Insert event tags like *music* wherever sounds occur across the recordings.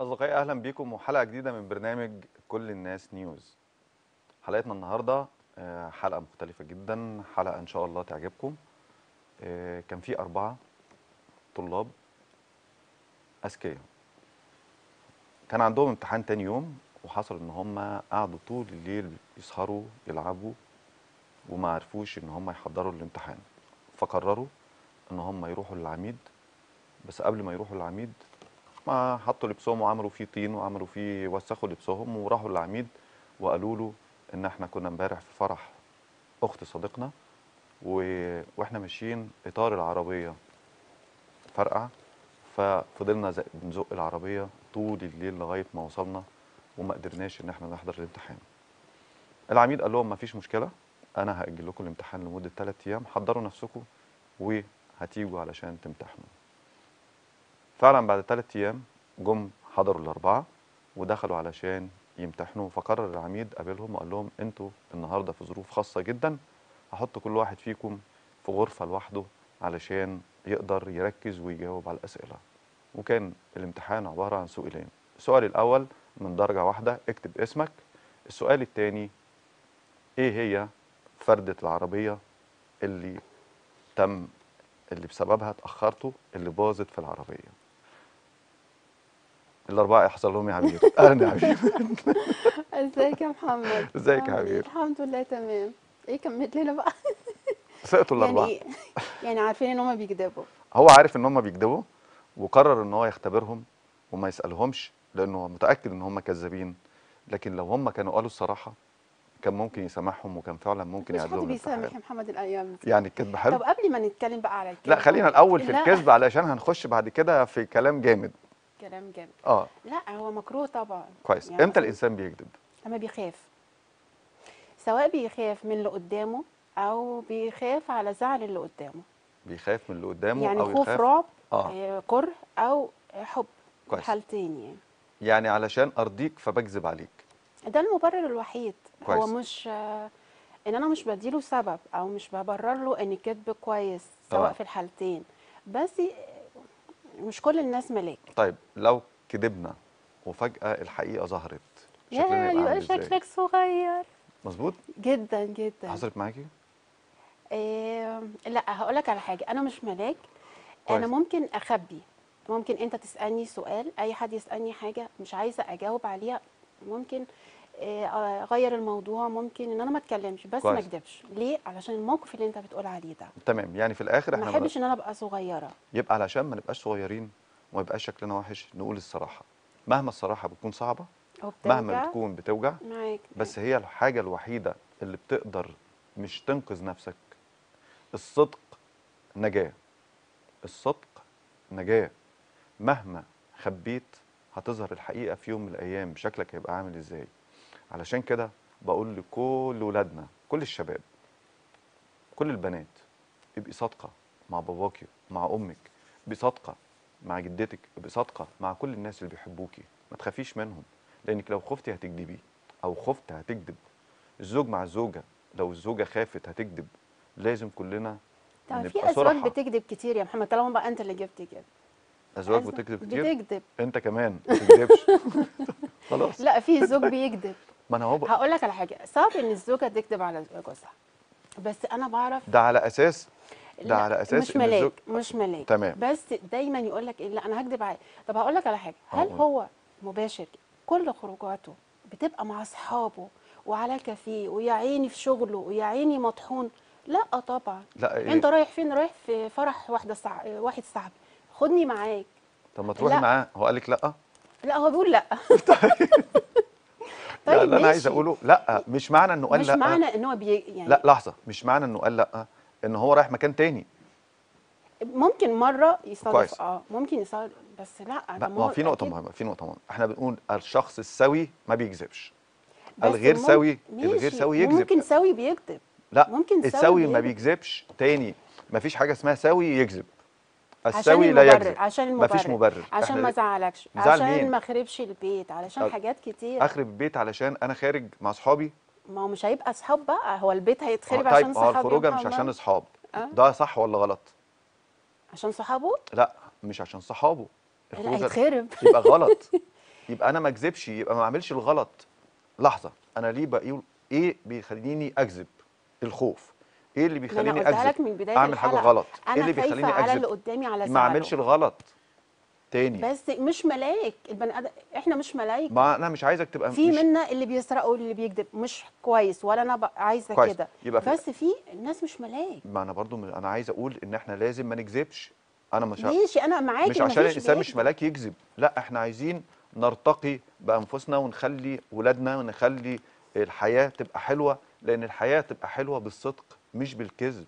أصدقائي أهلا بيكم وحلقة جديدة من برنامج كل الناس نيوز. حلقتنا النهاردة آه، حلقة مختلفة جدا حلقة إن شاء الله تعجبكم. آه، كان في أربعة طلاب أذكياء. كان عندهم امتحان تاني يوم وحصل إن هم قعدوا طول الليل يسهروا يلعبوا وما عرفوش إن هم يحضروا الامتحان. فقرروا إن هم يروحوا للعميد. بس قبل ما يروحوا للعميد ما حطوا لبسهم وعملوا فيه طين وعملوا فيه وسخوا لبسهم وراحوا للعميد وقالوا له إن إحنا كنا امبارح في فرح أخت صديقنا و... وإحنا ماشيين إطار العربية فرقع ففضلنا زق- بنزق العربية طول الليل لغاية ما وصلنا وما قدرناش إن إحنا نحضر الامتحان. العميد قال لهم ما فيش مشكلة أنا هأجل لكم الامتحان لمدة 3 أيام حضروا نفسكم وهتيجوا علشان تمتحنوا. فعلا بعد ثلاث أيام جم حضروا الأربعة ودخلوا علشان يمتحنوا فقرر العميد قابلهم وقال لهم أنتوا النهارده في ظروف خاصة جدا هحط كل واحد فيكم في غرفة لوحده علشان يقدر يركز ويجاوب على الأسئلة. وكان الامتحان عبارة عن سؤالين. السؤال الأول من درجة واحدة اكتب اسمك. السؤال الثاني إيه هي فردة العربية اللي تم اللي بسببها اتأخرتوا اللي باظت في العربية؟ الأربعة يحصل لهم يا حبيبي. *laughs* أهلا يا حبيبي. *laughs* إزيك يا محمد؟ إزيك يا؟ حبيبي؟ الحمد لله تمام. إيه كملت لنا بقى. *laughs* سقطوا الأربعة. يعني يعني عارفين إن هم بيكذبوا. هو عارف إن هم بيكذبوا وقرر إن هو يختبرهم وما يسألهمش لأنه متأكد إن هم كذابين. لكن لو هم كانوا قالوا الصراحة كان ممكن يسامحهم وكان فعلا ممكن مش حد يعدلهم بيسامح يا محمد الأيام دي. يعني الكذب حلو؟ طب قبل ما نتكلم بقى على الكذب. لا خلينا الأول في الكذب علشان هنخش بعد كده في كلام جامد. كلام جامد. آه. لا هو مكروه طبعا. كويس. يعني إمتى الإنسان بيكذب؟ لما بيخاف. سواء بيخاف من اللي قدامه أو بيخاف على زعل اللي قدامه. بيخاف من اللي قدامه يعني أو خوف رعب آه. آه، كره أو حب. كويس. الحالتين يعني. يعني علشان أرضيك فبكذب عليك. ده المبرر الوحيد. هو كويس. مش آه، إن أنا مش بديله سبب أو مش ببرر له إن الكذب كويس سواء آه. في الحالتين. بس آه، مش كل الناس ملاك. طيب لو كذبنا وفجأة الحقيقة ظهرت شكلنا يبقى شكلك صغير. مظبوط؟ جدا جدا. حصلت معاكي؟ آه لا هقول لك على حاجة. أنا مش ملاك. أنا كويس. ممكن أخبي. ممكن أنت تسألني سؤال أي حد يسألني حاجة مش عايزة أجاوب عليها ممكن أغير الموضوع ممكن إن أنا ما أتكلمش بس ما. أكدبش. ليه؟ علشان الموقف اللي أنت بتقول عليه ده. تمام. يعني في الآخر ما إحنا أحبش إن أنا أبقى صغيرة. يبقى علشان ما نبقاش صغيرين وما يبقاش شكلنا وحش نقول الصراحة. مهما الصراحة بتكون صعبة أو مهما بتكون بتوجع معاك. بس هي الحاجة الوحيدة اللي بتقدر مش تنقذ نفسك. الصدق نجاة. الصدق نجاة. مهما خبيت هتظهر الحقيقة في يوم من الأيام شكلك هيبقى عامل إزاي. علشان كده بقول لكل ولادنا كل الشباب كل البنات ابقي صادقة مع باباكي مع أمك ابقي صادقة مع جدتك ابقي صادقة مع كل الناس اللي بيحبوكي. ما تخافيش منهم لأنك لو خفتي هتكذبي أو خفت هتكذب الزوج مع الزوجة لو الزوجة خافت هتكذب لازم كلنا طب في أزواج بتكذب كتير يا محمد؟ طالما بقى أنت اللي جبت كده. أزواج أزواج بتكذب كتير؟ بتكذب أنت كمان ما تكذبش *laughs* خلاص. لا في زوج بيكذب ما أنا هو هقول لك على حاجة. صعب إن الزوجة تكذب على جوزها. بس أنا بعرف ده على أساس؟ ده على أساس مش إن الزوج ملاك مش ملاك. تمام. بس دايما يقول لك إيه لا أنا هكذب عليه طب هقول لك على حاجة. هل. هو مباشر كل خروجاته بتبقى مع أصحابه وعلى كافيه ويا عيني في شغله ويا عيني مطحون؟ لا طبعا. لا إيه؟ أنت رايح فين؟ رايح في فرح واحدة صع... واحد صاحبي. خدني معاك. طب ما تروحي. معاه. هو قال لك لأ؟ لا هو بيقول لأ. *laughs* لا طيب اللي أنا عايز. أقوله لا مش معنى إنه قال مش لا. معنى إن هو بي... يعني لا لحظة مش معنى إنه قال لا إن هو رايح مكان تاني. ممكن مرة يصادف. آه ممكن يصادف بس لا لا ما هو في نقطة مهمة في نقطة مهمة. إحنا بنقول الشخص السوي ما بيكذبش. الغير سوي الغير سوي يكذب. ممكن سوي بيكذب. لا ممكن سوي السوي ما بيكذب. بيكذبش تاني. ما فيش حاجة اسمها سوي يكذب. السوي لا يكذب عشان المبرر. مفيش مبرر. عشان ما زعلكش زعل عشان مين؟ ما خربش البيت علشان أ- حاجات كتير. اخرب البيت علشان أنا خارج مع اصحابي؟ ما هو مش هيبقى اصحاب بقى هو البيت هيتخرب طيب عشان هو صحابي الخروجة مش. عشان اصحاب. أه؟ ده صح ولا غلط؟ عشان صحابه؟ لا مش عشان صحابه. لا هيتخرب. *laughs* يبقى غلط. *laughs* يبقى أنا ما اكذبش يبقى ما اعملش الغلط. لحظة أنا ليه بقول إيه بيخليني اكذب؟ الخوف. إيه اللي بيخليني اكذب أعمل حاجة. غلط. إيه اللي بيخليني على اللي اكذب قدامي على ما أعملش. الغلط. تاني. بس مش ملاك. البني آدم إحنا مش ملايك ما أنا مش عايزك تبقى في منا اللي بيسرق واللي بيكذب. مش كويس ولا أنا عايزة. كده. بس في الناس مش ملاك. ما أنا برضو أنا عايز أقول إن إحنا لازم ما نكذبش. أنا مش ماشي أنا معاك مش عشان الإنسان مش. ملاك يكذب. لا إحنا عايزين نرتقي بأنفسنا ونخلي ولادنا ونخلي الحياة تبقى حلوة لأن الحياة تبقى حلوة بالصدق. مش بالكذب.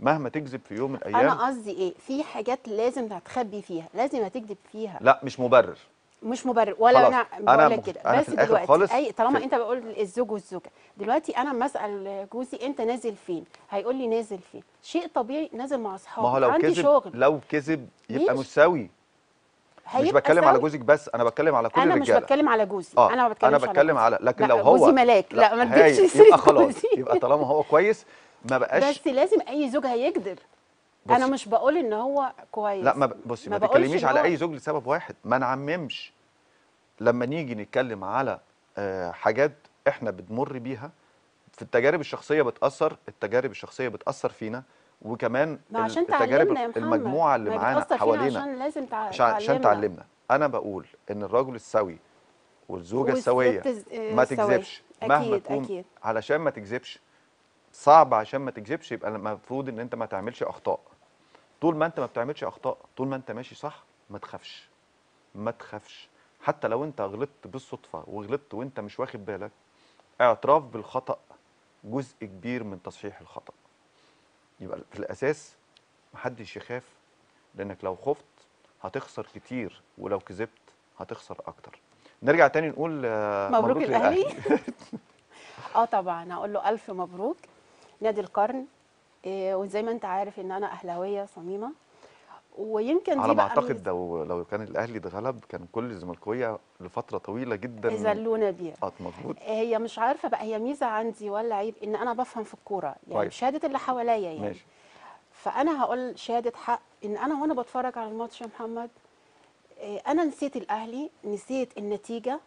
مهما تكذب في يوم من أنا الأيام قصدي إيه؟ في حاجات لازم هتخبي فيها لازم هتكذب فيها. لا مش مبرر. مش مبرر ولا. أنا أنا بقول لك كده. أنا بس دلوقتي خالص أي طالما في- أنت بقول الزوج والزوجة. دلوقتي أنا مسال جوزي أنت نازل فين؟ هيقول لي نازل فين. شيء طبيعي نازل مع أصحابي. ما هو لو عندي كذب شغل. لو كذب يبقى. مش سوي مش بتكلم على. جوزك بس أنا بتكلم على كل أنا مش الرجالة. بتكلم على جوزي. آه أنا ما بتكلمش أنا بتكلم على لكن لا، لو هو جوزي ملاك. لا ما هاي، تجيبش يبقى خلاص. يبقى طالما هو كويس ما بقاش بس لازم أي زوج هيكذب أنا. مش بقول إن هو كويس لا ما ب- بصي ما, بقولش تتكلميش على أي زوج لسبب واحد ما نعممش لما نيجي نتكلم على آه، حاجات إحنا بنمر بيها في التجارب الشخصية بتأثر التجارب الشخصية بتأثر فينا وكمان ما عشان التجارب تعلمنا يا المجموعة اللي ما معانا حوالينا عشان لازم تع... عشان عشان تعلمنا. تعلمنا أنا بقول إن الرجل السوي والزوجة السوية ما. تكذبش مهما أكيد، تكون أكيد. علشان ما تكذبش صعب عشان ما تكذبش يبقى المفروض إن أنت ما تعملش أخطاء. طول ما أنت ما بتعملش أخطاء طول ما أنت ماشي صح ما تخافش. ما تخافش. حتى لو أنت غلطت بالصدفة وغلطت وأنت مش واخد بالك اعتراف بالخطأ جزء كبير من تصحيح الخطأ. يبقى في الأساس محدش يخاف لأنك لو خفت هتخسر كتير ولو كذبت هتخسر أكتر. نرجع تاني نقول آه، مبروك الاهلي للأهلي. *laughs* آه طبعا هقول له ألف مبروك. نادي القرن. إيه وزي ما انت عارف ان أنا أهلاوية صميمة. ويمكن دي على ما أعتقد لو لو كان الأهلي اتغلب كان كل الزملكاوية لفترة طويلة جدا زلونا بيها آه مظبوط. هي مش عارفة بقى هي ميزة عندي ولا عيب إن أنا بفهم في الكورة. يعني. شهادة اللي حواليا يعني. ماشي. فأنا هقول شهادة حق إن أنا وأنا بتفرج على الماتش يا محمد إيه، أنا نسيت الأهلي نسيت النتيجة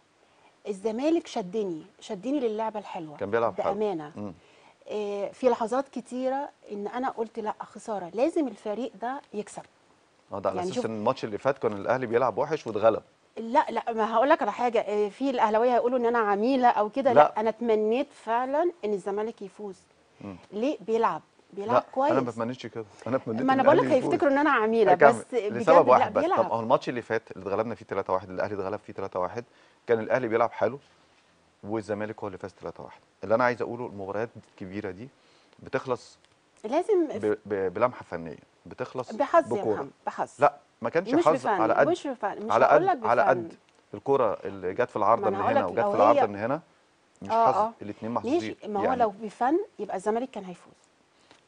الزمالك شدني شدني للعبة الحلوة. كان بيلعب حلو. بأمانة. مم. إيه، في لحظات كتيرة إن أنا قلت لأ خسارة. لازم الفريق ده يكسب. آه ده على يعني أساس الماتش اللي فات كان الأهلي بيلعب وحش واتغلب. لأ لأ ما هقول لك على حاجة. إيه، في الأهلاوية هيقولوا إن أنا عميلة أو كده. لأ. لأ. أنا تمنيت فعلا إن الزمالك يفوز. مم. ليه؟ بيلعب. بيلعب لأ كويس أنا ما بتمنيش كده. أنا اتمنيت ما أنا بقول لك. هيفتكروا إن أنا عميلة. بس لسبب واحد بس. طب هو الماتش اللي فات اللي اتغلبنا فيه 3-1 الأهلي اتغلب فيه 3-1 كان الأهلي بيلعب حلو. والزمالك هو اللي فاز 3-1 اللي أنا عايز أقوله المباريات الكبيرة دي بتخلص لازم ب... ب... بلمحة فنية بتخلص بحظ يا محمد بحظ. لا ما كانش حظ على قد مش بفن مش على قد على. قد الكورة اللي جت في العارضة من هنا وجت في العارضة هي- من هنا مش آه حظ آه. الاثنين محظوظين ما هو يعني. لو بفن يبقى الزمالك كان هيفوز.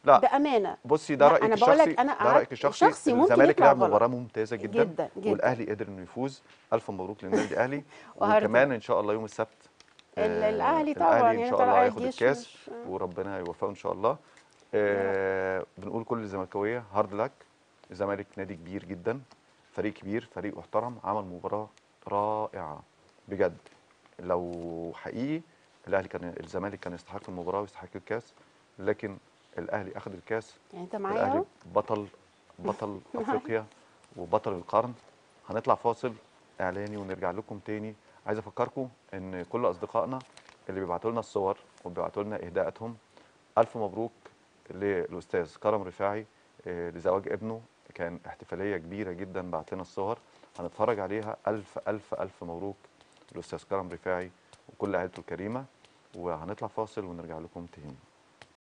لا بأمانة. بصي ده رأيك أنا بقول لك الشخصي أنا ده رأيك الشخصي شخصي ممكن الزمالك لعب. مباراة ممتازة جدا, جدا جدا. والأهلي قدر إنه يفوز. ألف مبروك للنادي الأهلي. *laughs* وكمان إن شاء الله يوم السبت آه، الأهلي طبعاً، الاهلي إن يعني شاء الله هياخد الكاس مش- وربنا يوفقه إن شاء الله. آه بنقول كل الزملكاوية هارد لك. الزمالك نادي كبير جدا فريق كبير فريق محترم عمل مباراة رائعة. بجد لو حقيقي الأهلي كان الزمالك كان يستحق المباراة ويستحق الكاس لكن الأهلي أخذ الكاس. يعني أنت معايا الأهلي بطل بطل *laughs* أفريقيا وبطل القرن. هنطلع فاصل إعلاني ونرجع لكم تاني عايز افكركم ان كل اصدقائنا اللي بيبعتوا لنا الصور وبيبعتوا لنا اهداءاتهم ألف مبروك للأستاذ كرم رفاعي آه، لزواج ابنه. كان احتفالية كبيرة جدا بعت لنا الصور. هنتفرج عليها. ألف ألف ألف مبروك للأستاذ كرم رفاعي وكل عيلته الكريمة. وهنطلع فاصل ونرجع لكم تاني.